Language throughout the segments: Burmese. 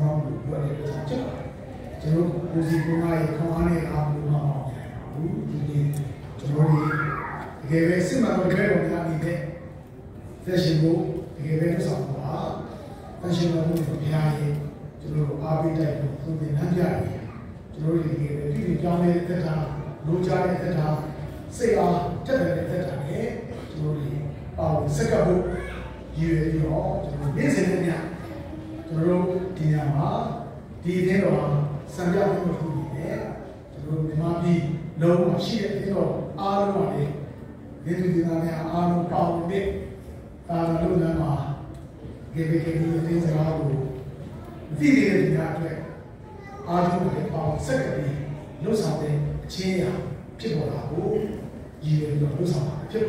အောင်လို့ပြောတဲ့ပုံစံဖြစ်ပါတယ်ကျွန်တော်ကိုစီကိုနာရဲ့ခေါင်းအားနဲ့အားလို့မအောင်ဘူးဒီနေ့ကျွန်တော်ဒီတကယ်ပဲစစ်မှန်တော့ကြဲတော်များနေတဲ့ fashion ကိုတကယ်ပဲဆောင်ပါ fashion ကိုဘုရားရဲ့ကျွန်တော်အားပေးတိုက်ဖို့သူတင်နှမ်းပြရတယ်ကျွန်တော်ဒီတကယ်ပဲဒီဒီကြောင်းနေတဲ့သက်တာလိုချတဲ့သက်တာစိတ်အားတက်တဲ့သက်တာနဲ့ကျွန်တော်ဒီပါဝင်စက်ကပ်ဖို့ရည်ရွယ်ပြီးတော့ကျွန်တော်နေ့စဉ်နဲ့ည ကျွန်တော်တို့ဒီညမှာဒီအင်းတော်စံပြဖို့လုပ်ပြီးတယ်ကျွန်တော်မြန်မာပြည်လုံးဝရှိတဲ့အင်းတော်အားလုံးပါလေဒီလူဒီနာများအားလုံးပါဝင်တဲ့ဒါလို့လည်းမှာဒီဘေကေဒီအင်းစကားကိုသိနေတဲ့ဒီကအတွက်အားလုံးပဲပါဝင်စက်ကပ်ပြီးလှုပ်ဆောင်တဲ့အချင်းအရာဖြစ်ပေါ်လာကိုရည်ရွယ်ပြီးတော့လှုပ်ဆောင်တာဖြစ်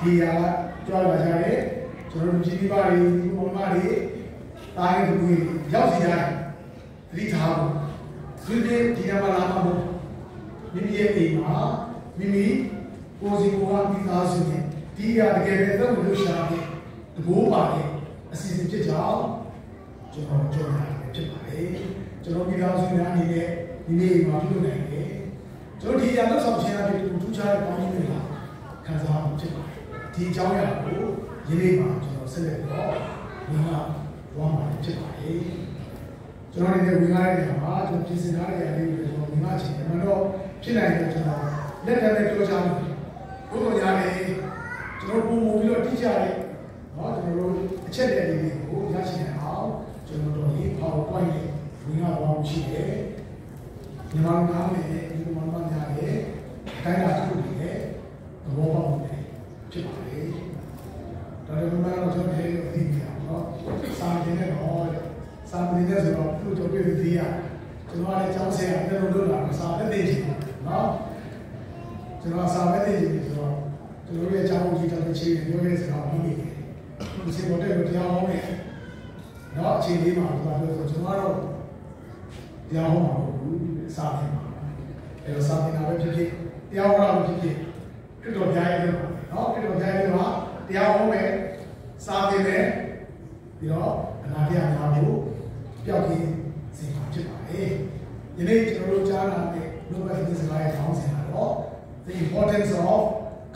ဒီဟာကြွားလာကြတဲ့ကျွန်တော်တို့ပြည်ပြည်ပါတွေဒီပေါ်မှာတွေ တားရတဲ့လူတွေရောက်စီတိုင်းသတိထားဖို့ဒီနေ့ဒီညမှာလာမှာမို့မိမိရဲ့အိမ်မှာမိမိကိုယ်စီကိုယ်ကမိသားစုနဲ့ဒီရတကယ်ပဲတော့မလို့ရှာတဲ့တဘိုးပါတဲ့အစီအစဉ်ဖြစ်ကြောင်းကျွန်တော်ကြောက်ရတယ်ဖြစ်ပါတယ်ကျွန်တော်မိသားစုများအနေနဲ့ဒီနေ့မှာပြုလုပ်နိုင်တယ်ကျွန်တော်ဒီရတော့ဆောင်ခြင်းအဖြစ်ထူးခြားတဲ့ကောင်းကြီးတွေလာခံစားမှုဖြစ်ပါတယ်ဒီအကြောင်းအရာကိုယနေ့မှာကျွန်တော်ဆက်လက်ပြီးတော့ဒီမှာ ဝမ်းပါတယ်ဖြစ်ပါတယ်ကျွန်တော်လည်းဝင်လာတဲ့နေရာမှာကျွန်တော်ပြင်ဆင်ထားတဲ့နေရာလေးကိုကျွန်တော်ဝင်လာချင်တယ်မတော့ဖြစ်နိုင်တယ်ကျွန်တော်လက်ခံနဲ့ပြောချင်တယ်ဘုရားညာလေကျွန်တော်ပုံပုံပြီးတော့တိကျတယ်နော်ကျွန်တော်တို့အချက်တွေလေးကိုရရှိနိုင်အောင်ကျွန်တော်တို့ဒီ PowerPoint လေးဝင်လာအောင်ရှိတယ်မြန်မာနားလေဒီမှာမှညာလေအတိုင်းအတာတစ်ခုတည်းသဘောပေါက် သေးရကျွန်တော်ကလည်းကျောင်းဆရာအဲ့လိုလုပ်တာမစားလက်သေးချင်နော်ကျွန်တော်စားလက်သေးချင်ဆိုတော့ကျွန်တော်ရဲ့ကျောင်းကြီးတော်ချေပြောခဲ့စကားပြီးနေတယ်ဒီစေပေါ်တဲ့တရားဟောနေနော်အချိန်လေးမှာပြောဆိုကျွန်တော်ကတော့တရားဟောမှာမဟုတ်ဘူးစားတယ်ပါအဲ့တော့စားနေတာပဲဖြစ်ဖြစ်တရားဟောတာပဲဖြစ်ဖြစ်ခရစ်တော်ဘုရားရဲ့နော်ခရစ်တော်ဘုရားရဲ့မှာတရားဟောမယ်စားတယ်ပြီးတော့အနာတရားများဖို့ပြောက်ပြီး စင်ပါဖြစ်ပါတယ်။ယနေ့ကျွန်တော်တို့ကြားနာတဲ့လူ့ဘဝဒီစကားရဲ့ခေါင်းစဉ်ကတော့ the importance of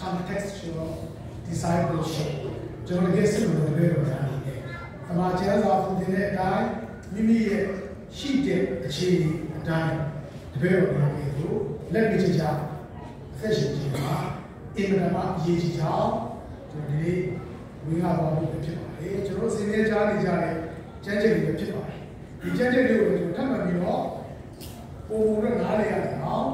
contextual discipleship ကျွန်တော်တို့စိတ်ဝင်တဲ့ပြောတာနေတယ်။သမာကျမ်းစာပုံတင်တဲ့အတိုင်းမိမိရဲ့ရှိတဲ့အခြေအနေအတိုင်းတပည့်တော်များတွေကိုလက်ပြချကြဆက်ရှင်ခြင်းမှာအင်မတန်မှအရေးကြီးကြောင်းကျွန်တော်ဒီနေ့ဝင်လာပါဖို့ဖြစ်ပါတယ်။ကျွန်တော်စီနေကြားနေကြတဲ့ကျမ်းချက်တွေဖြစ်ပါတယ်။ ဒီကျမ်းချက်တွေကိုကျွန်တော်ထပ်မံပြီးတော့ပုံပုံနဲ့နားလည်ရအောင်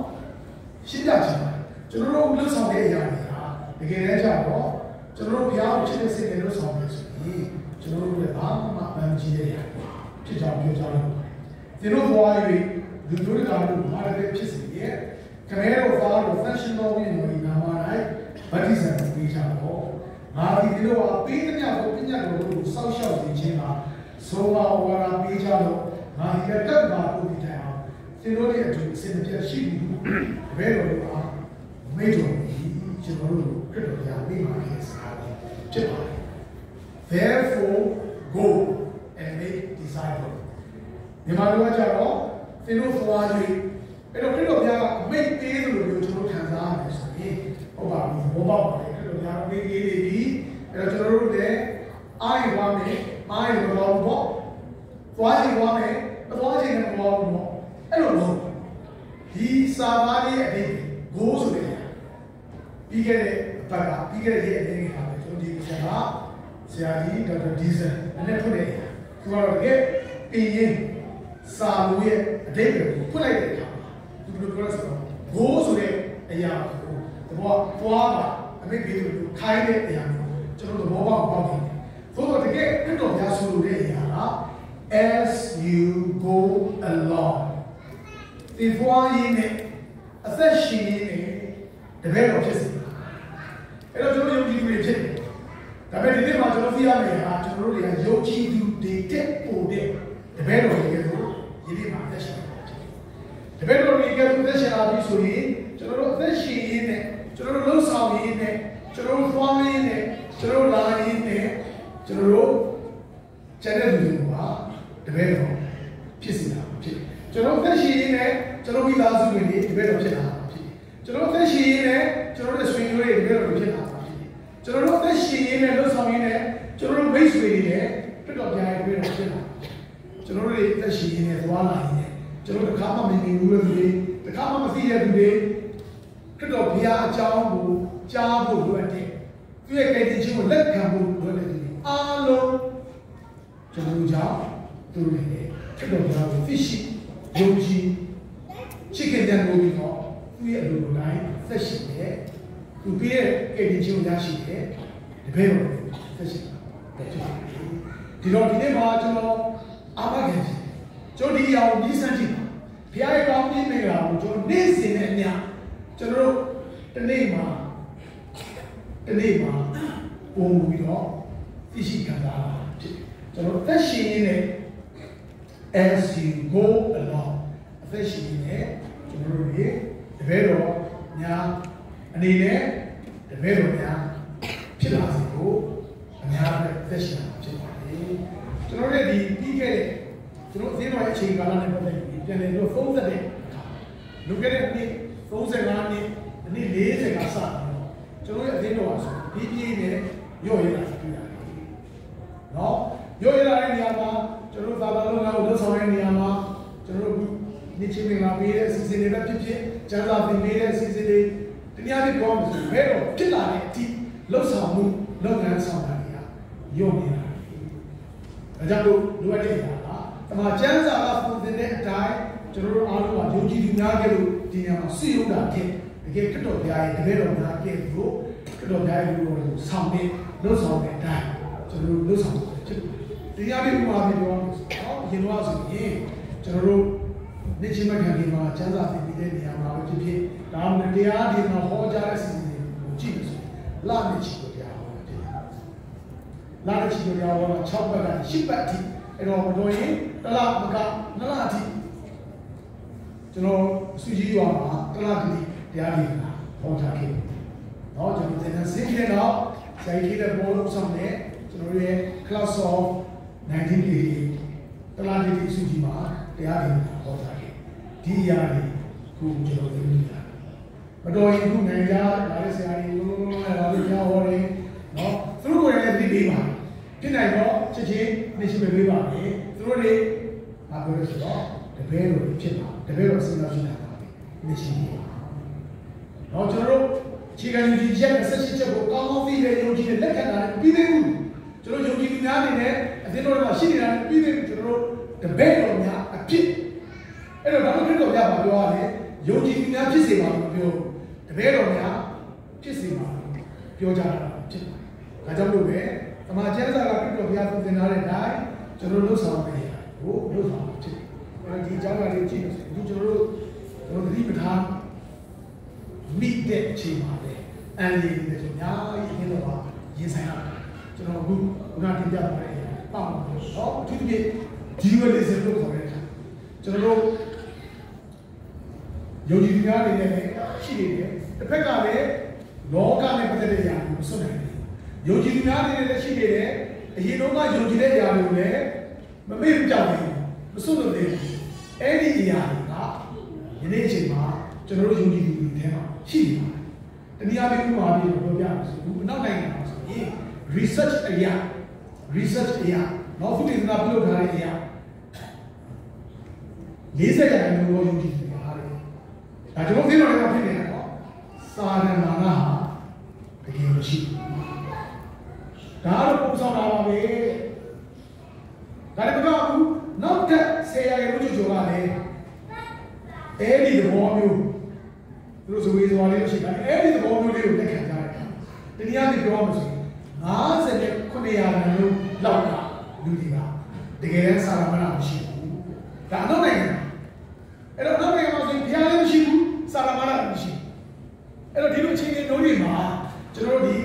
ရှင်းပြချင်ပါတယ်။ကျွန်တော်တို့လှုပ်ဆောင်တဲ့အရာတွေဟာတကယ်တမ်းကျတော့ကျွန်တော်တို့ဘုရားကိုချစ်တဲ့စိတ်နဲ့လှုပ်ဆောင်နေဆိုရင်ကျွန်တော်တို့လည်းဘာမှမမှန်ကြည့်ရရဖြစ်ကြောင်းပြောကြလို့ပါတယ်။ဒီလိုသွား၍လူတို့ကလည်းမာရတဲ့ဖြစ်စီရဲ့ခမဲတော်သားတို့ fashion တော်ဝင်ဝင်နာမ၌ဗတ္တိဇံကိုပေးချတော့ငါဒီလိုအပေးသမျှကိုပညာတော်တို့ကိုစောက်ရှောက်နေခြင်းမှာ သောဘာဝါရပေးချတော့ငါဒီတက်မှာကိုဒီတိုင်အောင်သင်တို့ရဲ့အတူအစဉ်အပြတ်ရှိပြီးဘယ်လိုလဲမိတ်တော်ကြီးကျွန်တော်တို့ခရစ်တော်ရာမိမာရဲ့စကားလေးဖြစ်ပါတယ် therefore go and make disciples မြန်မာလိုကကြတော့သင်တို့သွား၍အဲ့တော့ခရစ်တော်ဘုရားကအမိတ်ပေးသလိုမျိုးကျွန်တော်ခံစားရမယ်ဆိုရင်ဟုတ်ပါဘူးဘောပေါက်ပါတယ်ခရစ်တော်ဘုရားအမိတ်ပေးနေပြီအဲ့တော့ကျွန်တော်တို့လည်းအားရပါမယ် အားရပါတော့ပေါ့သွားချင်သွားမယ်မသွားချင်လည်းမသွားဘူးပေါ့အဲ့လိုလို့ဒီစာသားလေးအပြင်ဂိုးဆိုတဲ့ပြီးခဲ့တဲ့ဘက်ကပြီးခဲ့တဲ့ရက်အင်းကြီးပါပဲကျွန်တော်ဒီဆရာကဆရာကြီးဒေါက်တာဒီဇန်နဲ့ဖွင့်တယ်သူကတော့တကယ်ပြင်ရင်စာလိုရဲ့အတိတ်ကိုဖွင့်လိုက်တဲ့အခါမှာသူဘယ်လိုပြောလဲဆိုတော့ဂိုးဆိုတဲ့အရာကိုတဘောပွားတာအမိတ်ပြီးလို့ခိုင်းတဲ့အရာမျိုးကျွန်တော်သဘောပေါက်ပေါက်နေတယ် သို့တော့တကယ်ခရစ်တော်များဆိုလိုတဲ့အရာက as you go along ဒီပွားရင်းနဲ့အသက်ရှင်ရင်းနဲ့တပည့်တော်ဖြစ်စေအဲ့တော့ကျွန်တော်ယုံကြည်သူတွေဖြစ်တယ်ဒါပေမဲ့ဒီနေ့မှာကျွန်တော်သိရမယ်ဟာကျွန်တော်တို့တွေကယုံကြည်သူတွေတက်ပို့တဲ့တပည့်တော်တွေကလို့ယနေ့မှာအသက်ရှင်တယ်တပည့်တော်တွေကလည်းအသက်ရှင်လာပြီဆိုရင်ကျွန်တော်တို့အသက်ရှင်ရင်းနဲ့ကျွန်တော်တို့လှုပ်ဆောင်ရင်းနဲ့ကျွန်တော်တို့သွားရင်းနဲ့ကျွန်တော်တို့လာရင်းနဲ့ ကျွန်တော်တို့ကျန်တဲ့လူတွေကတပည့်တော်ဖြစ်စေတာဖြစ်ကျွန်တော်သက်ရှိရင်းနဲ့ကျွန်တော်မိသားစုတွေဒီဘက်တော့ဖြစ်လာတာဖြစ်ကျွန်တော်သက်ရှိရင်းနဲ့ကျွန်တော်တို့ဆွေမျိုးတွေဒီဘက်တော့ဖြစ်လာတာဖြစ်ကျွန်တော်တို့သက်ရှိရင်းနဲ့လှုပ်ဆောင်ရင်းနဲ့ကျွန်တော်တို့မိတ်ဆွေတွေလည်းပြတ်တော့ကြားရပြီးတော့ဖြစ်လာကျွန်တော်တို့သက်ရှိရင်းနဲ့သွားလာရင်းနဲ့ကျွန်တော်တို့တစ်ခါမှမမြင်ဘူးလို့ဒီတစ်ခါမှမသိရဘူးလေခရစ်တော်ဘုရားအကြောင်းကိုကြားဖို့လိုအပ်တယ်သူရဲ့ကယ်တင်ခြင်းကိုလက်ခံဖို့လိုအပ်တယ် အားလုံးကျွန်တော်တို့ကြောင့်သူတွေလည်းခရစ်တော်ဘုရားကိုသိရှိယုံကြည်ချစ်ခင်တဲ့လူတွေတော့သူရဲ့အလိုလိုတိုင်းသက်ရှိတယ်သူပြည့်ရဲ့ကယ်တင်ခြင်းကိုရရှိတယ်တပည့်တော်သက်ရှိတယ်ဒီတော့ဒီနေ့မှာကျွန်တော်အာမခံတယ်ကျွန်တော်ဒီအောင်ဒီစံကြည့်ပါဘုရားရဲ့ကောင်းကြီးမင်္ဂလာကိုကျွန်တော်နေ့စဉ်နဲ့အမျှကျွန်တော်တို့တနေ့မှာတနေ့မှာပုံပြီးတော့ သိရှိခံစားဖြစ်ကျွန်တော်သက်ရှင်ရင်းနဲ့ as you go along အသက်ရှင်ရင်းနဲ့ကျွန်တော်တို့ဒီတပည့်တော်များအနေနဲ့တပည့်တော်များဖြစ်လာစေဖို့အများနဲ့သက်ရှင်တာဖြစ်ပါတယ်ကျွန်တော်တို့ဒီပြီးခဲ့တဲ့ကျွန်တော်အသေးတော်ရဲ့အချိန်ကာလနဲ့ပတ်သက်ပြီးပြန်လည်လို့ဖုန်းဆက်တဲ့အခါလူခဲ့တဲ့နှစ်35နှစ်ဒီနေ့40ကစတာတော့ကျွန်တော်ရဲ့အသေးတော်ဆိုပြီးပြီးနဲ့ရော့ရတာပြရတယ်နော်ရော့ရတဲ့နေရာမှာ ကျွန်တော်သာသာလုံးကိုလှုပ်ဆောင်တဲ့နေရာမှာကျွန်တော်တို့နေ့ချင်းမင်္ဂလာပေးတဲ့အစီအစဉ်တွေပဲဖြစ်ဖြစ်ကျမ်းစာသင်ပေးတဲ့အစီအစဉ်တွေတနည်းအားဖြင့်ပြောမယ်ဆိုရင်ဘယ်တော့ဖြစ်လာတဲ့အထိလှုပ်ဆောင်မှုလုပ်ငန်းဆောင်တာတွေကရော့နေတာဒါကြောင့်လို့လိုအပ်တဲ့နေရာကတမန်ကျမ်းစာကပုံသင်တဲ့အတိုင်းကျွန်တော်တို့အားလုံးကယုံကြည်သူများကလို့ဒီနေရာမှာစီရုံတာဖြစ်တကယ်ခရစ်တော်ဘုရားရဲ့တပည့်တော်များကဲ့သို့ခရစ်တော်ဘုရားရဲ့လူတော်ကိုဆောင်တဲ့လှုပ်ဆောင်တဲ့အတိုင်းကျွန်တော်တို့လှုပ်ဆောင်ဖြစ်တ တရားပြမှုအားဖြင့်ပြောရမယ်ဆိုတော့အရင်တော့ဆိုရင်ကျွန်တော်တို့နေချင်းမခံခင်မှာကျမ်းစာသင်ပြီးတဲ့နေရာမှာပဲဖြစ်ဖြစ်ဒါမှမဟုတ်တရားဒီမှာဟောကြားတဲ့အစီအစဉ်ကိုကြည့်လို့ဆိုရင်လနဲ့ချီကိုတရားဟောတာဖြစ်တယ်။လနဲ့ချီကိုတရားဟောတာ6ဘက်က10ဘက်အထိအဲ့တော့မတော်ရင်တလမကနလအထိကျွန်တော်စုကြည့်ရမှာတလကလေးတရားလေးဟောထားခဲ့။နော်ကျွန်တော်သင်တန်းဆင်းခဲ့တော့ဇာတိတဲ့ဘောလုံးဆောင်တဲ့ကျွန်တော်ရဲ့ class of 1988တလားတိအစုကြီးမှာတရားပြင်ဟောတာလေဒီအရာတွေကိုကျွန်တော်သိနေတာမတော်ရင်ခုနိုင်ကြပါလေဆရာကြီးလုံးလုံးလည်းပါလို့ပြောဟောတယ်နော်သူတို့ကိုလည်းသိပေးပါဖြစ်နိုင်တော့ချက်ချင်းနေရှိပေးပါမယ်သူတို့တွေဘာပြောလို့ဆိုတော့တပည့်လို့ဖြစ်တာတပည့်လို့စဉ်းစားကြည့်တာပါနေရှိပါတော့ကျွန်တော်ခြေခံယူချက်28ချက်ကိုကောင်းကောင်းသိတဲ့ယုံကြည်တဲ့လက်ခံတာပြီးသေးဘူးကျွန်တော်ယုံကြည်သူများအနေနဲ့ အသင်းတော်မှာရှိနေတာပြီးသေးဘူးကျွန်တော်တို့တပည့်တော်များအဖြစ်အဲ့တော့ဘာလို့ခရစ်တော်များပါပြောရလဲယုံကြည်သူများဖြစ်စေပါလို့ပြောတပည့်တော်များဖြစ်စေပါလို့ပြောကြတာဖြစ်ပါတယ်ဒါကြောင့်လို့ပဲသမာကျမ်းစာကခရစ်တော်ဘုရားသင်ထားတဲ့အတိုင်းကျွန်တော်တို့ဆောင်နေရဟိုလို့ဆောင်ဖြစ်တယ်အဲ့ဒီအကြောင်းအရာလေးကြည့်လို့ဒီကျွန်တော်တို့ကျွန်တော်သတိပဋ္ဌာန်မိတဲ့အချိန်ပါပဲအန်ဒီတွေဆိုအများကြီးအင်းတော်ကရင်ဆိုင်ရတယ်ကျွန်တော်အခုခုနတင်ပြပါတယ် ပေါ့နော်အထူးသဖြင့် dualism လို့ခေါ်တဲ့အခါကျွန်တော်တို့ယုံကြည်သူများအနေနဲ့ရှိနေတယ်တစ်ဖက်ကလည်းလောကနဲ့ပတ်သက်တဲ့အရာကိုစွန့်နိုင်တယ်ယုံကြည်သူများအနေနဲ့လည်းရှိနေတယ်အရင်တော့ကယုံကြည်တဲ့အရာတွေကိုလည်းမမေ့မကြောက်ဘူးမစွန့်လို့သေးဘူးအဲ့ဒီအရာတွေကယနေ့အချိန်မှာကျွန်တော်တို့ယုံကြည်သူတွေထဲမှာရှိနေပါတယ်တနည်းအားဖြင့်ဥပမာပြပြောပြမယ်ဆိုဘူးနောက်နိုင်ငံမှာဆိုရင် research အရာ research အရာနောက်သူတင်နာပြုလုပ်ထားတဲ့အရာ40ရာခိုင်နှုန်းကိုယုံကြည်သူပါတယ်ဒါကျွန်တော်သိတော့လည်းဖြစ်နေတာတော့စာရဏနာဟာတကယ်မရှိဘူးဒါတော့ပုံဆောင်တာပါပဲဒါလည်းမကဘူးနောက်ထပ်10ရာခိုင်နှုန်းကျော်ကလည်းအဲ့ဒီသဘောမျိုးသူတို့ဇဝေဇဝါလေးရှိတာအဲ့ဒီသဘောမျိုးလေးကိုလက်ခံကြတယ်တနည်းအားဖြင့်ပြောမှဆိုရင်59ရာခိုင်နှုန်း လောက်ကလူတွေကတကယ်တမ်းစာရမဏမရှိဘူးဒါအတော့နိုင်ငံအဲ့တော့နောက်နိုင်ငံမှာဆိုရင်ဘုရားလည်းမရှိဘူးစာရမဏလည်းမရှိဘူးအဲ့တော့ဒီလိုအခြေအနေမျိုးတွေမှာကျွန်တော်တို့ဒီ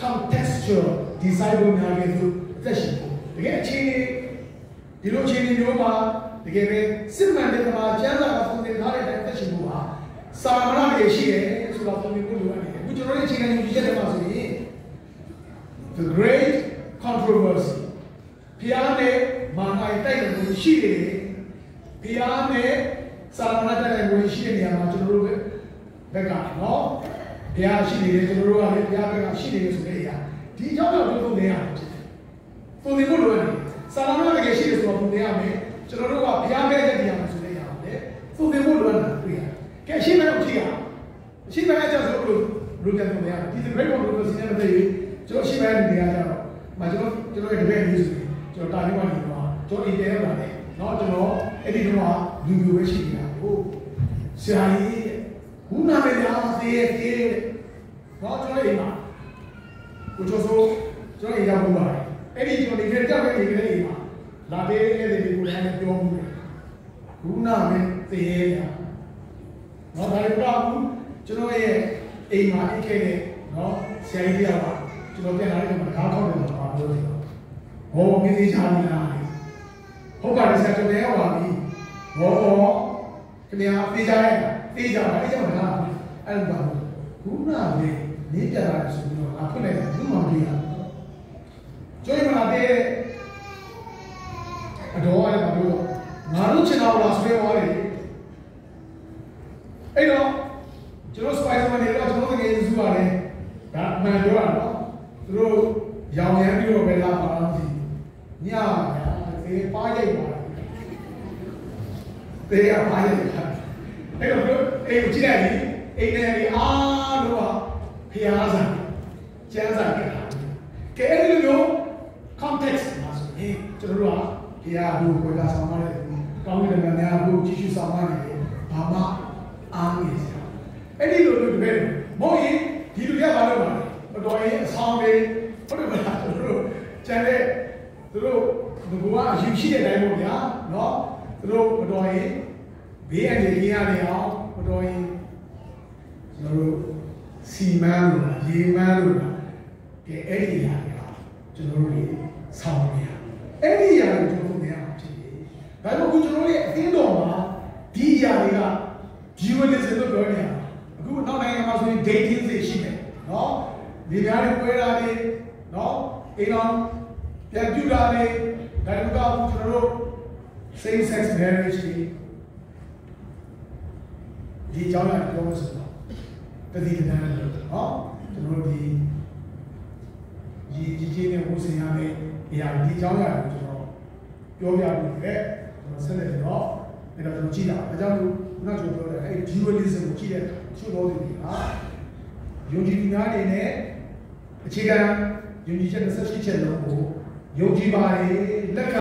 contextual disciple များရဲ့သူအသက်ရှင်ဖို့တကယ်အခြေအနေဒီလိုအခြေအနေမျိုးမှာတကယ်ပဲစစ်မှန်တဲ့ကမှာကျမ်းစာကပုံသင်ထားတဲ့အသက်ရှင်ဖို့ဟာစာရမဏတွေရှိတယ်ဆိုတော့ပုံသင်ဖို့လိုအပ်တယ်အခုကျွန်တော်တို့အခြေအနေယူချက်တွေမှာဆိုရင် the great controversy ဖျားနဲ့မာနတိုက်တယ်လို့ရှိတယ်ဖျားနဲ့စာမဏတက်တဲ့ဝင်ရှိတဲ့နေရာမှာကျွန်တော်တို့ဘက်ကနော်ဖျားရှိနေတယ်ကျွန်တော်တို့ကလည်းဖျားဘက်ကရှိနေတယ်ဆိုတဲ့အရာဒီအကြောင်းတော့တို့တို့နေရမှာဖြစ်တယ်။ပုံနေဖို့လိုတယ်။စာမဏတကယ်ရှိတယ်ဆိုတော့ပုံနေရမယ်။ကျွန်တော်တို့ကဖျားပဲတဲ့နေရာမှာဆိုတဲ့အရာကိုလေပုံနေဖို့လိုတယ်တွေ့ရတယ်။ကဲရှိမယ်လို့ကြည့်ရအောင်။ရှိမယ်အကြောင်းဆိုလို့လူကြပုံနေရတယ်။ဒီ great one လို့စီနေမသိဘူး။ကျွန်တော်ရှိမယ်နေရာကြတော့ မကျွန်တော်ကျွန်တော်ရဲ့တပည့်မျိုးဆိုကျွန်တော်တာလီဝါနေတော့ကျွန်တော်အိမ်တဲရောက်လာတယ်။နော်ကျွန်တော်အဲ့ဒီတော့လူမျိုးပဲရှိနေတာဟုတ်ဆရာကြီးဘုနာမေညာသေးသေးနော်ကျွန်တော်အိမ်မှာကိုကျော်စိုးကျွန်တော်အိမ်ရောက်ပါအဲ့ဒီကျွန်တော်ဒီကကြောက်တဲ့အိမ်ကလေးအိမ်မှာလာတဲ့အဲ့ဒီကိုလည်းပြောမှုတယ်ဘုနာမေသေးရနော်ဒါလည်းတော့ကျွန်တော်ရဲ့အိမ်မှာအိတ်ခဲ့တဲ့နော်ဆရာကြီးတယောက်ကကျွန်တော်ပြန်လာတဲ့မှာဓာတ်ခေါက်တယ် မှာပါလို့ဟောမင်းသေးချာနေလားဟုတ်ပါတယ်ဆရာကျွန်တော်ရောက်ပါပြီဘောဘောခင်ဗျာပြေးကြရဲပြေးကြပါအဲ့ကြောင့်လားအဲ့လိုပါခုနကလေနေပြတာဆိုပြီးတော့အဖွင့်လိုက်တာဘူးမှမပြေရကျွေးမလာတဲ့အတော်အဲ့ဒါပြောငါတို့ချင်တော်လားဆွေးဟောတယ်အဲ့တော့ကျွန်တော်စပိုင်ဒါမန်တွေတော့ကျွန်တော်တကယ်စုပါတယ်ဒါမှန်ပြောတာနော်သူတို့ ရောင်ရမ်းပြီးတော့ပဲလာပါတော့ဒီညညာသေပါရိုက်ပါသေရပါရိုက်ပါအဲ့တော့အိမ်ကိုကြည့်လိုက်ပြီအိမ်ထဲကနေအားလုံးကဖျားစားကျန်းစားကြတာကဲအဲ့ဒီလို context မှာဆိုရင်ကျွန်တော်တို့ကဖျားဘူးကိုယ်ကဆောင်မတဲ့ကောင်းကင်များဘူးကြည့်ရှုဆောင်မနေတယ်ဘာမှအားနေစရာအဲ့ဒီလိုလိုတပည့်မဟုတ်ရင်ဒီလူတွေကဘာလုပ်မှာလဲတော်ရင်အဆောင်တွေဟုတ်တယ်မလားတို့ကျန်တဲ့သူတို့ဘုရားအယူရှိတဲ့အတိုင်းပေါ့ဗျာနော်သူတို့မတော်ရင်ဘေးအန္တရာယ်ကြီးရတယ်အောင်မတော်ရင်ကျွန်တော်တို့စီမန်းလို့လားရေမန်းလို့လားကဲအဲ့ဒီဟာတွေက ကျွန်တော်တို့တွေဆောင်းနေရအဲ့ဒီဟာကိုကျွန်တော်တို့နေရမှာဖြစ်တယ်ဒါကြောင့်ခုကျွန်တော်တို့ရဲ့အသင်းတော်မှာဒီအရာတွေက dualism လို့ပြောနေတာအခုနောက်နိုင်ငံမှာဆိုရင် dating တွေရှိတယ်နော်ဒီများတွေပွဲတာတွေနော်အိမ်တော်ပြန်ပြူတာတွေဒါတွေကကျွန်တော်တို့ same sex marriage တွေဒီအကြောင်းအရာပြောလို့ဆိုတော့တတိတန်းလို့နော်ကျွန်တော်တို့ဒီ ဒီကြီးကြီးနဲ့ဝဆင်ရမယ့်အရာဒီအကြောင်းအရာကိုကျွန်တော်ပြောပြပြီးခဲ့ကျွန်တော်ဆက်လက်တော့အဲ့တော့ကျွန်တော်ကြည့်တာအဲကြောင့်ခုနကကျွန်တော်ပြောတဲ့အဲ့ dualism ကိုကြည့်တဲ့အခါချို့တော်သူတွေကယုံကြည်သူများအနေနဲ့အခြေခံယုံကြည်ချက်28ချက်လုံးကိုယုံကြည်ပါလေလက်ခံ